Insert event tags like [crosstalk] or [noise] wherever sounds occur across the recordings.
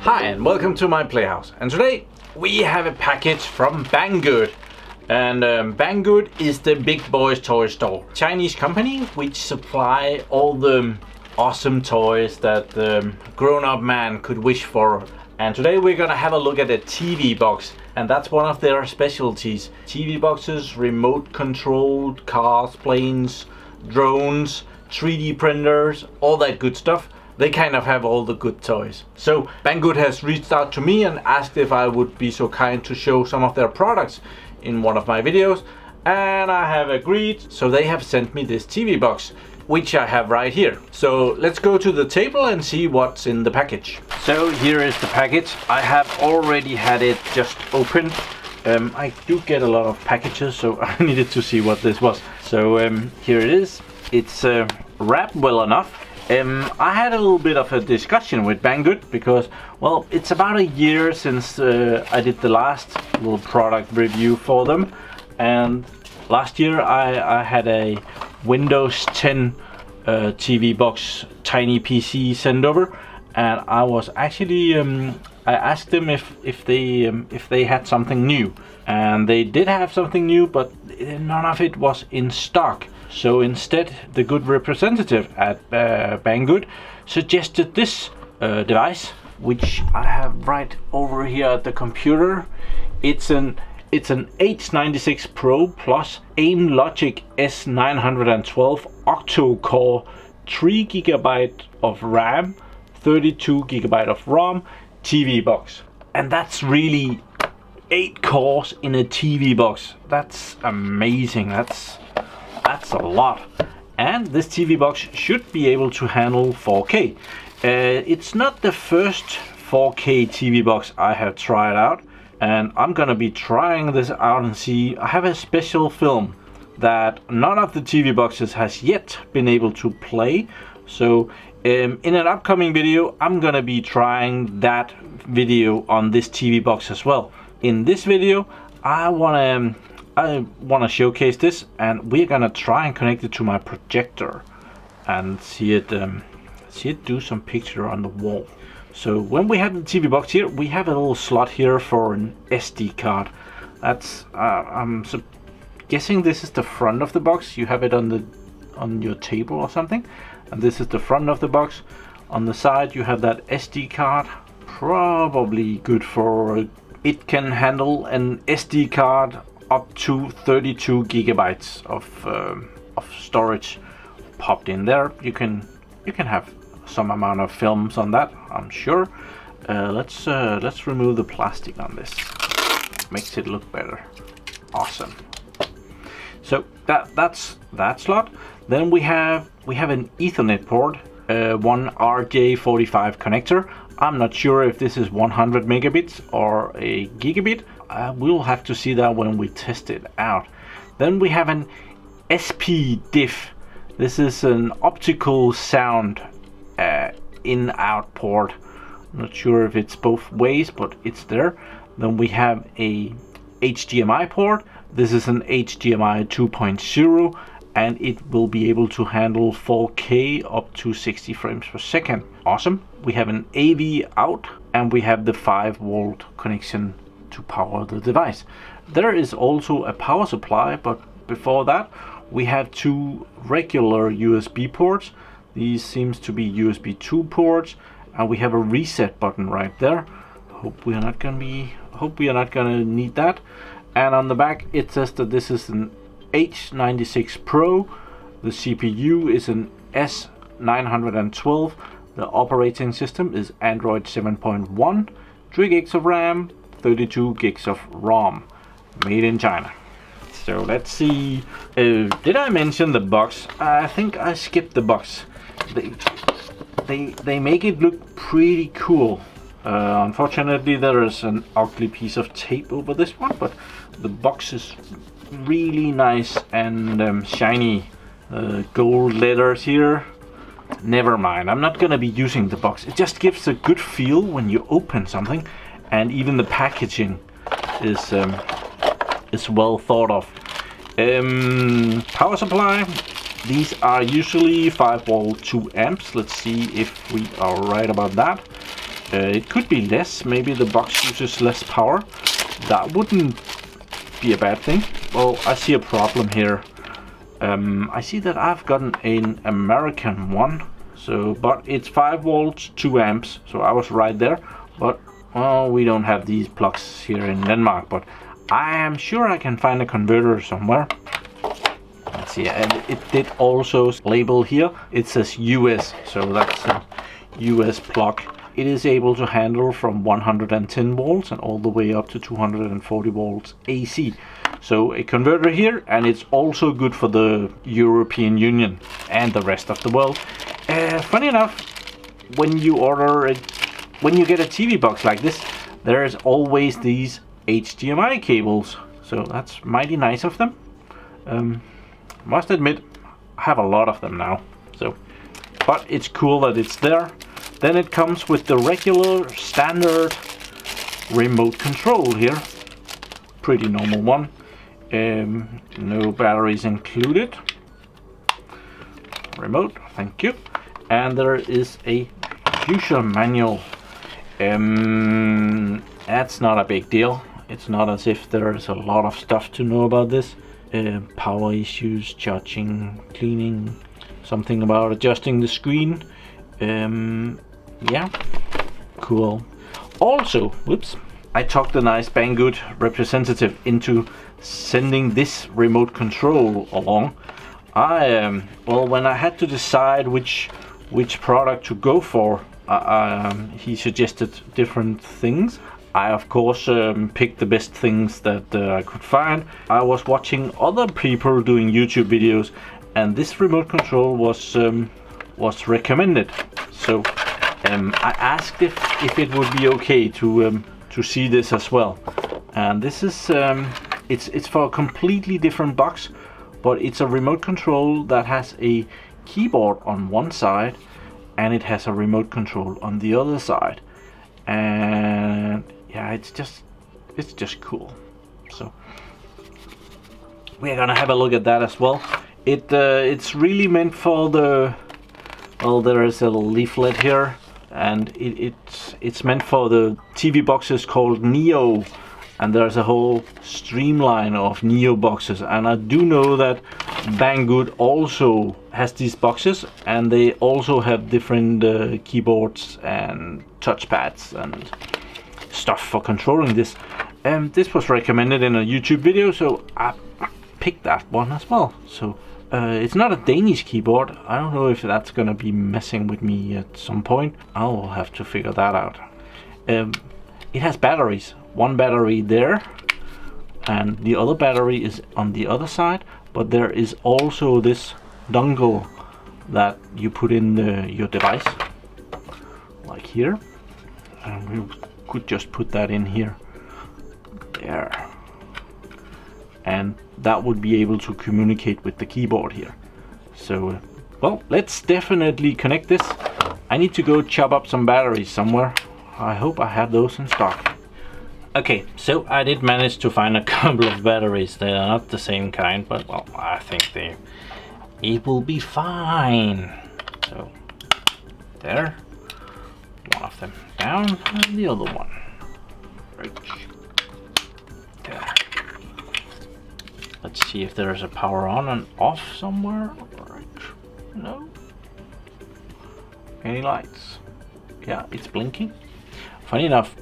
Hi and welcome to my playhouse. And today we have a package from Banggood. And um, Banggood is the big boys toy store. Chinese company which supply all the awesome toys that the grown-up man could wish for. And today we're gonna have a look at a TV box. And that's one of their specialties. TV boxes, remote controlled cars, planes, drones, 3D printers, all that good stuff they kind of have all the good toys. So Banggood has reached out to me and asked if I would be so kind to show some of their products in one of my videos and I have agreed so they have sent me this TV box which I have right here. So let's go to the table and see what's in the package. So here is the package. I have already had it just opened. Um, I do get a lot of packages so [laughs] I needed to see what this was. So um, here it is. It's uh, wrapped well enough um, I had a little bit of a discussion with Banggood because, well, it's about a year since uh, I did the last little product review for them. And last year I, I had a Windows 10 uh, TV box tiny PC sent over. And I was actually, um, I asked them if, if, they, um, if they had something new. And they did have something new, but none of it was in stock. So instead, the good representative at uh, Banggood suggested this uh, device, which I have right over here at the computer. It's an it's an H96 Pro Plus Amlogic S912 octo-core, 3 gigabyte of RAM, 32 gigabyte of ROM, TV box. And that's really eight cores in a TV box. That's amazing. That's that's a lot. And this TV box should be able to handle 4K. Uh, it's not the first 4K TV box I have tried out and I'm gonna be trying this out and see. I have a special film that none of the TV boxes has yet been able to play. So um, in an upcoming video, I'm gonna be trying that video on this TV box as well. In this video, I wanna um, I want to showcase this and we're gonna try and connect it to my projector and see it um, see it do some picture on the wall. So when we have the TV box here, we have a little slot here for an SD card. That's uh, I'm guessing this is the front of the box. You have it on the on your table or something, and this is the front of the box. On the side, you have that SD card. Probably good for it can handle an SD card up to 32 gigabytes of uh, of storage popped in there. You can you can have some amount of films on that, I'm sure. Uh, let's uh, let's remove the plastic on this. Makes it look better. Awesome. So that that's that slot. Then we have we have an Ethernet port, uh, one RJ45 connector. I'm not sure if this is 100 megabits or a gigabit uh, we'll have to see that when we test it out. Then we have an SP diff. This is an optical sound uh, in-out port. Not sure if it's both ways, but it's there. Then we have a HDMI port. This is an HDMI 2.0 and it will be able to handle 4K up to 60 frames per second. Awesome. We have an AV out and we have the 5 volt connection to power the device. There is also a power supply, but before that we have two regular USB ports. These seems to be USB 2 ports and we have a reset button right there. Hope we are not gonna be hope we are not gonna need that. And on the back it says that this is an H96 Pro. The CPU is an S912. The operating system is Android 7.1. 3 gigs of RAM, 32 gigs of ROM made in China. So let's see. Uh, did I mention the box? I think I skipped the box. They they they make it look pretty cool. Uh, unfortunately, there is an ugly piece of tape over this one, but the box is really nice and um, shiny. Uh, gold letters here. Never mind, I'm not gonna be using the box. It just gives a good feel when you open something and even the packaging is um, is well thought of. Um, power supply. These are usually 5 volt 2 amps. Let's see if we are right about that. Uh, it could be less, maybe the box uses less power. That wouldn't be a bad thing. Well, I see a problem here. Um, I see that I've gotten an American one, so but it's 5 volts, 2 amps, so I was right there. But well, we don't have these plugs here in Denmark, but I am sure I can find a converter somewhere. Let's see, and it did also label here. It says US, so that's a US plug. It is able to handle from 110 volts and all the way up to 240 volts AC. So a converter here, and it's also good for the European Union and the rest of the world. Uh, funny enough, when you order, a, when you get a TV box like this, there's always these HDMI cables. So that's mighty nice of them. Um, must admit, I have a lot of them now. So, but it's cool that it's there. Then it comes with the regular standard remote control here. Pretty normal one. Um, no batteries included. Remote, thank you. And there is a user manual. Um, that's not a big deal. It's not as if there's a lot of stuff to know about this. Uh, power issues, charging, cleaning, something about adjusting the screen. Um, yeah, cool. Also, whoops, I talked the nice Banggood representative into sending this remote control along. I um, well, when I had to decide which which product to go for, um, he suggested different things. I of course um, picked the best things that uh, I could find. I was watching other people doing YouTube videos, and this remote control was um, was recommended. So um, I asked if, if it would be okay to um, to see this as well. And this is um, it's it's for a completely different box, but it's a remote control that has a keyboard on one side, and it has a remote control on the other side. And yeah, it's just it's just cool. So we're gonna have a look at that as well. It uh, it's really meant for the well, there is a leaflet here and it, it's it's meant for the TV boxes called Neo and there's a whole streamline of Neo boxes and I do know that Banggood also has these boxes and they also have different uh, keyboards and touchpads and stuff for controlling this and this was recommended in a YouTube video so I picked that one as well so uh, it's not a Danish keyboard. I don't know if that's gonna be messing with me at some point. I'll have to figure that out. Um, it has batteries. One battery there, and the other battery is on the other side. But there is also this dongle that you put in the, your device, like here. And we could just put that in here. There and that would be able to communicate with the keyboard here. So, uh, well, let's definitely connect this. I need to go chop up some batteries somewhere. I hope I have those in stock. Okay, so I did manage to find a [laughs] couple of batteries. They are not the same kind, but well, I think they it will be fine. So there, one of them down, and the other one. Right there. Let's see if there's a power on and off somewhere. No. Any lights? Yeah, it's blinking. Funny enough,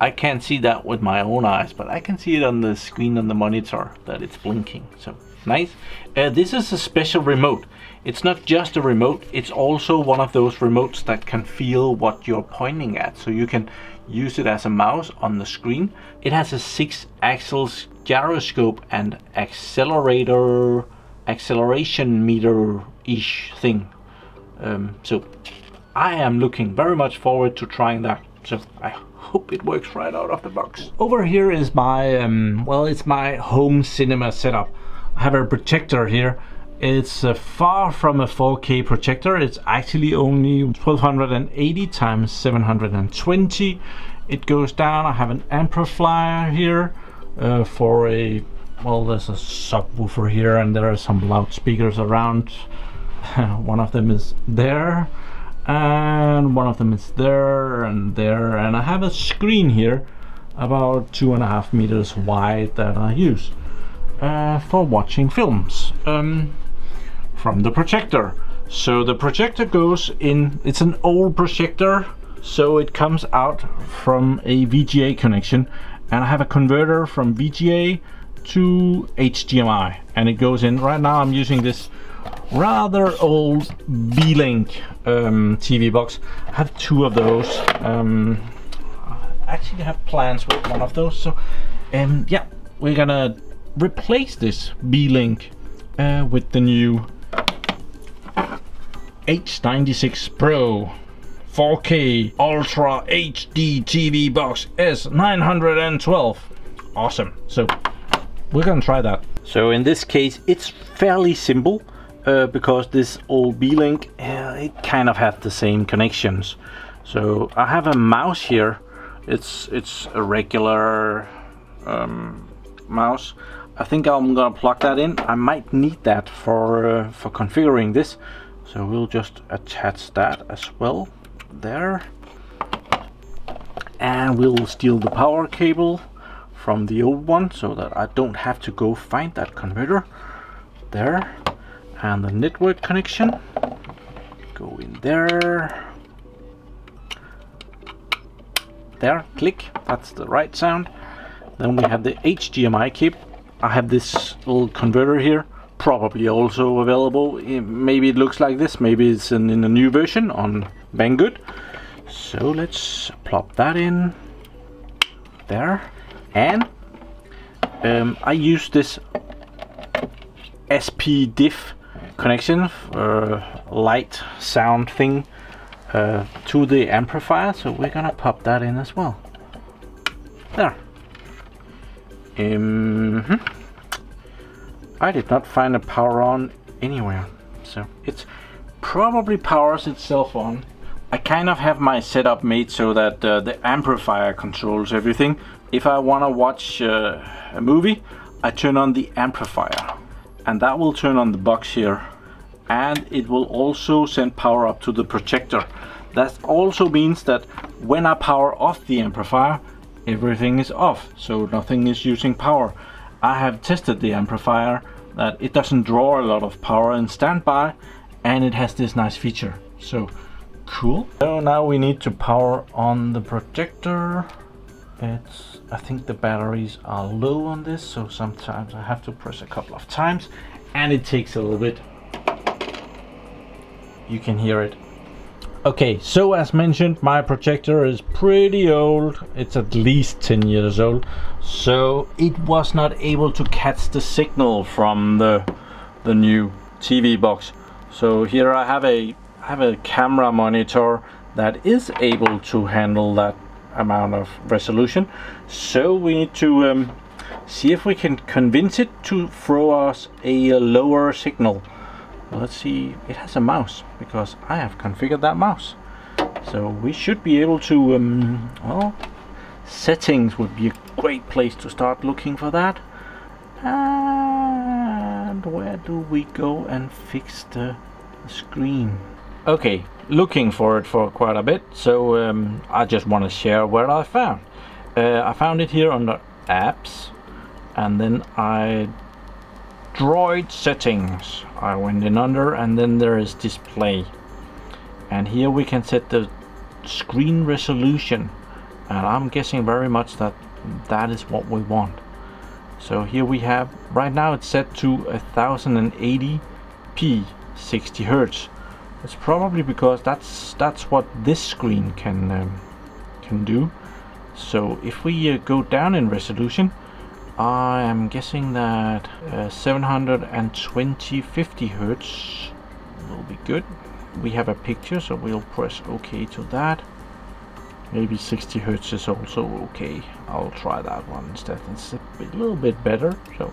I can't see that with my own eyes, but I can see it on the screen on the monitor that it's blinking. So nice. Uh, this is a special remote. It's not just a remote, it's also one of those remotes that can feel what you're pointing at. So you can use it as a mouse on the screen. It has a six axles gyroscope and accelerator acceleration meter ish thing um, so I am looking very much forward to trying that so I hope it works right out of the box over here is my um, well it's my home cinema setup I have a projector here it's uh, far from a 4K projector. It's actually only 1280 times 720. It goes down. I have an amplifier here uh, for a well, there's a subwoofer here and there are some loudspeakers around. [laughs] one of them is there and one of them is there and there and I have a screen here about two and a half meters wide that I use uh, for watching films um, from the projector. So the projector goes in, it's an old projector, so it comes out from a VGA connection and I have a converter from VGA to HDMI and it goes in. Right now I'm using this rather old Beelink um, TV box. I have two of those. Um, I actually have plans with one of those. So um, yeah, we're gonna replace this Beelink uh, with the new H96 Pro 4K Ultra HD TV box S912. Awesome. So we're gonna try that. So in this case, it's fairly simple uh, because this old Beelink, uh, it kind of had the same connections. So I have a mouse here. It's it's a regular um, mouse. I think I'm gonna plug that in. I might need that for uh, for configuring this. So we'll just attach that as well there. And we'll steal the power cable from the old one so that I don't have to go find that converter. There. And the network connection. Go in there. There. Click. That's the right sound. Then we have the HDMI cable I have this little converter here probably also available maybe it looks like this maybe it's in, in a new version on Banggood so let's plop that in there and um, I use this SPDIF connection, uh, light sound thing uh, to the amplifier. So we're gonna pop that in as well. There. Mm -hmm. I did not find a power on anywhere. So it probably powers itself on. I kind of have my setup made so that uh, the amplifier controls everything. If I want to watch uh, a movie, I turn on the amplifier and that will turn on the box here and it will also send power up to the projector. That also means that when I power off the amplifier, everything is off, so nothing is using power. I have tested the amplifier that it doesn't draw a lot of power in standby and it has this nice feature. So cool. So now we need to power on the projector. It's, I think the batteries are low on this, so sometimes I have to press a couple of times and it takes a little bit. You can hear it. Okay, so as mentioned, my projector is pretty old. It's at least 10 years old. So it was not able to catch the signal from the, the new TV box. So here I have a I have a camera monitor that is able to handle that amount of resolution. So we need to um, see if we can convince it to throw us a lower signal. Let's see, it has a mouse because I have configured that mouse. So we should be able to, um, well, settings would be a great place to start looking for that. And where do we go and fix the screen? Okay, looking for it for quite a bit, so um, I just want to share what I found. Uh, I found it here under apps, and then I droid settings. I went in under, and then there is display, and here we can set the screen resolution, and I'm guessing very much that that is what we want. So here we have, right now it's set to 1080p 60 hertz it's probably because that's that's what this screen can um, can do. So if we uh, go down in resolution, I am guessing that uh, 720 50 hertz will be good. We have a picture, so we'll press OK to that. Maybe 60 hertz is also okay. I'll try that one instead. It's a, bit, little bit better. So,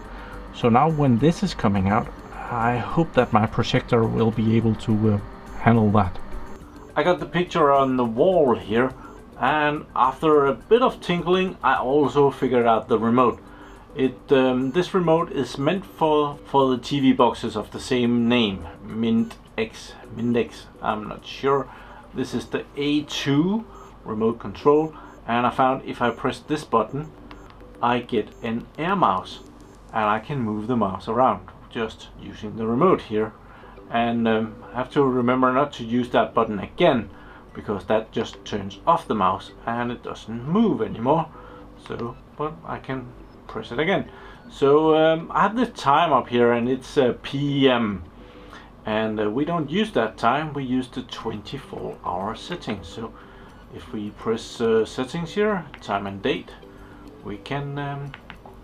so now when this is coming out, I hope that my projector will be able to uh, handle that. I got the picture on the wall here and after a bit of tinkling I also figured out the remote. It um, this remote is meant for for the TV boxes of the same name, Mint X, Mindex. I'm not sure. This is the A2 remote control, and I found if I press this button, I get an air mouse, and I can move the mouse around just using the remote here. And um, have to remember not to use that button again because that just turns off the mouse and it doesn't move anymore so but I can press it again. So um, I have the time up here and it's uh, PM and uh, we don't use that time we use the 24 hour setting so if we press uh, settings here time and date we can um,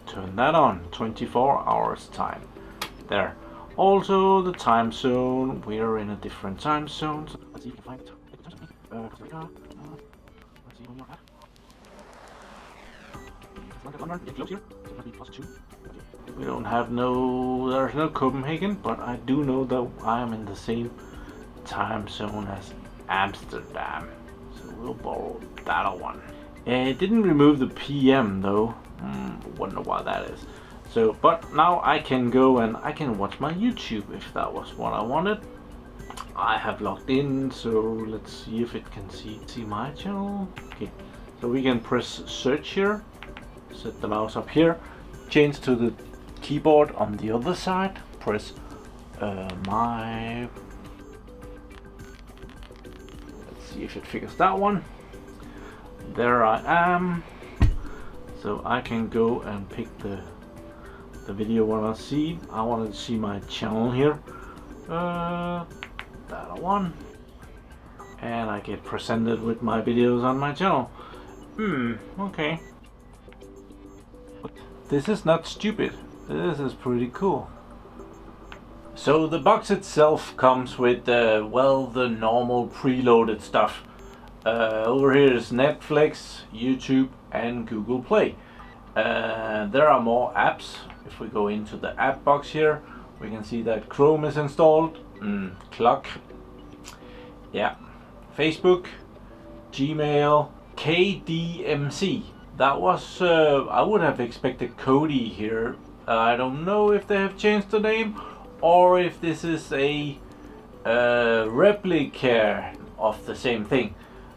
turn that on 24 hours time. There. Also the time zone we're in a different time zone. So Plus. We don't have no, there's no Copenhagen, but I do know that I am in the same time zone as Amsterdam. So we'll borrow that one. It didn't remove the PM though. Hmm, wonder why that is. So, but now I can go and I can watch my YouTube if that was what I wanted. I have logged in, so let's see if it can see, see my channel. Okay, so we can press search here, set the mouse up here, change to the keyboard on the other side, press uh, my... Let's see if it figures that one. There I am. So I can go and pick the the video what I see. I wanted to see my channel here. Uh, that one and I get presented with my videos on my channel. Hmm, okay. This is not stupid. This is pretty cool. So the box itself comes with, uh, well, the normal preloaded stuff. Uh, over here is Netflix, YouTube and Google Play. Uh, there are more apps. If we go into the app box here, we can see that Chrome is installed, mm, Clock, yeah, Facebook, Gmail, KDMC. That was, uh, I would have expected Kodi here. I don't know if they have changed the name or if this is a uh, replica of the same thing.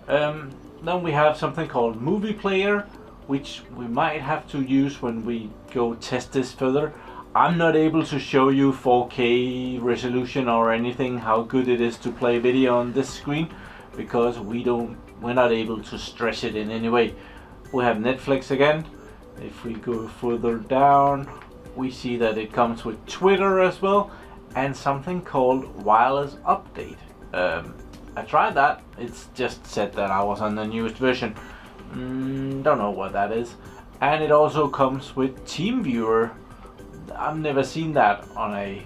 Um, then we have something called Movie Player, which we might have to use when we go test this further. I'm not able to show you 4K resolution or anything how good it is to play video on this screen because we don't we're not able to stretch it in any way. We have Netflix again. If we go further down we see that it comes with Twitter as well and something called wireless update. Um, I tried that. It's just said that I was on the newest version. Mm, don't know what that is. And it also comes with TeamViewer I've never seen that on a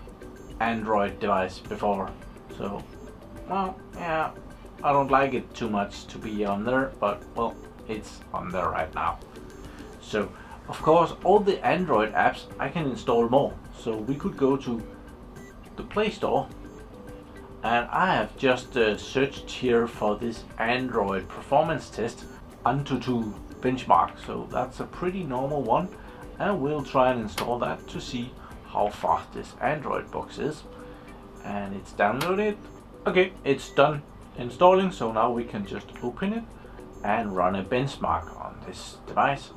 Android device before. So, well, yeah, I don't like it too much to be on there, but well, it's on there right now. So, of course, all the Android apps I can install more. So we could go to the Play Store and I have just uh, searched here for this Android performance test Antutu benchmark. So that's a pretty normal one and we'll try and install that to see how fast this Android box is and it's downloaded okay it's done installing so now we can just open it and run a benchmark on this device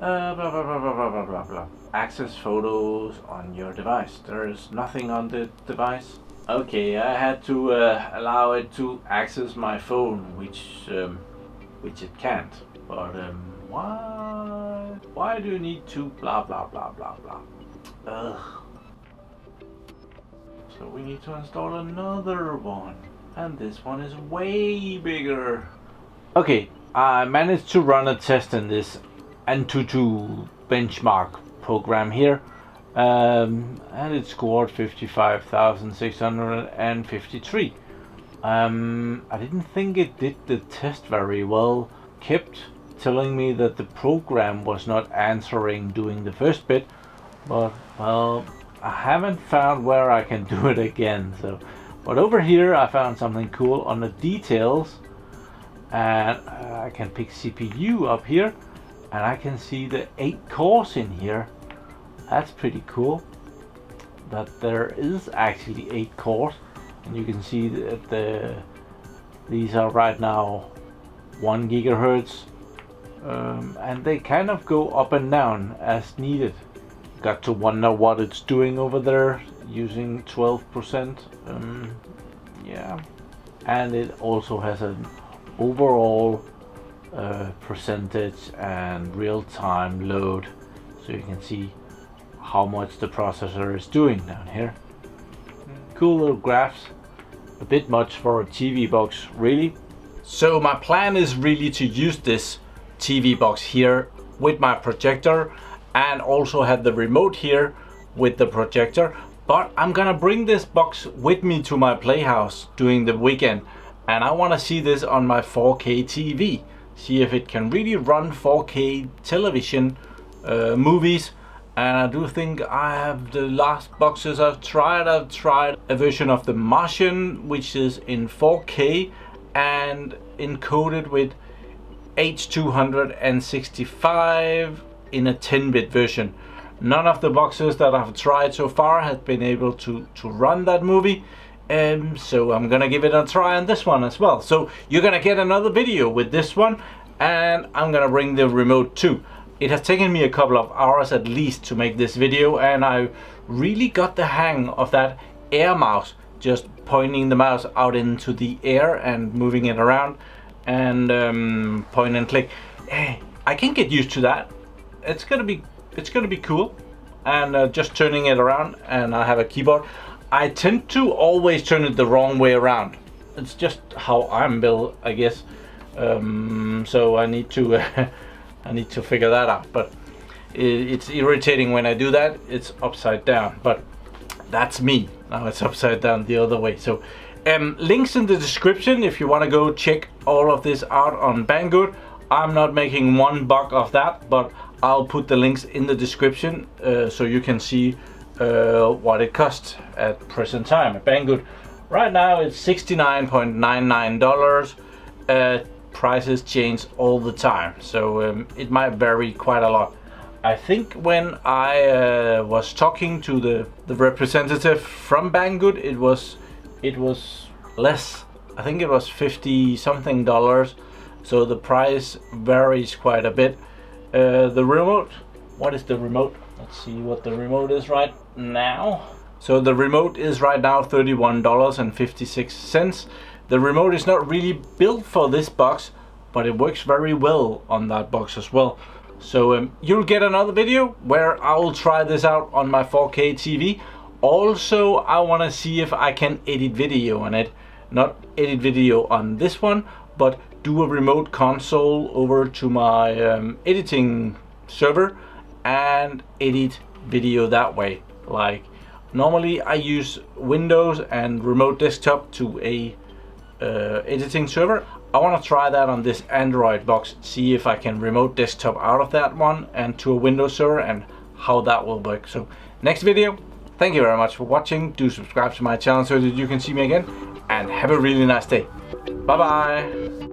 uh, blah, blah, blah, blah, blah, blah, blah. access photos on your device there is nothing on the device okay I had to uh, allow it to access my phone which um, which it can't but um, why? Why do you need to blah blah blah blah blah? Ugh. So we need to install another one. And this one is way bigger. Okay, I managed to run a test in this Antutu benchmark program here. Um, and it scored 55,653. Um, I didn't think it did the test very well. Kept telling me that the program was not answering doing the first bit but well I haven't found where I can [laughs] do it again so but over here I found something cool on the details and uh, I can pick CPU up here and I can see the eight cores in here. That's pretty cool that there is actually eight cores and you can see that the these are right now one gigahertz um, and they kind of go up and down as needed. Got to wonder what it's doing over there using 12% um, yeah. And it also has an overall uh, percentage and real-time load so you can see how much the processor is doing down here. Cool little graphs a bit much for a TV box really. So my plan is really to use this TV box here with my projector and also have the remote here with the projector. But I'm gonna bring this box with me to my playhouse during the weekend and I want to see this on my 4K TV see if it can really run 4K television uh, movies. And I do think I have the last boxes. I've tried I've tried a version of the Martian which is in 4K and encoded with H265 in a 10-bit version. None of the boxes that I've tried so far have been able to, to run that movie. Um, so I'm gonna give it a try on this one as well. So you're gonna get another video with this one and I'm gonna bring the remote too. It has taken me a couple of hours at least to make this video and I really got the hang of that air mouse just pointing the mouse out into the air and moving it around and um, point and click. Hey, I can get used to that. It's gonna be it's gonna be cool and uh, just turning it around and I have a keyboard I tend to always turn it the wrong way around. It's just how I'm built I guess. Um, so I need to [laughs] I need to figure that out. But it, it's irritating when I do that. It's upside down. But that's me. Now it's upside down the other way. So um, links in the description if you want to go check all of this out on Banggood. I'm not making one buck of that but I'll put the links in the description uh, so you can see uh, what it costs at present time at Banggood. Right now it's $69.99. Uh, prices change all the time so um, it might vary quite a lot. I think when I uh, was talking to the, the representative from Banggood it was it was less I think it was 50 something dollars so the price varies quite a bit uh, the remote, what is the remote? Let's see what the remote is right now. So the remote is right now $31.56. The remote is not really built for this box, but it works very well on that box as well. So um, you'll get another video where I will try this out on my 4K TV. Also, I want to see if I can edit video on it. Not edit video on this one, but do a remote console over to my um, editing server and edit video that way like normally I use Windows and remote desktop to a uh, editing server. I want to try that on this Android box see if I can remote desktop out of that one and to a Windows server and how that will work. So next video thank you very much for watching. Do subscribe to my channel so that you can see me again and have a really nice day. Bye bye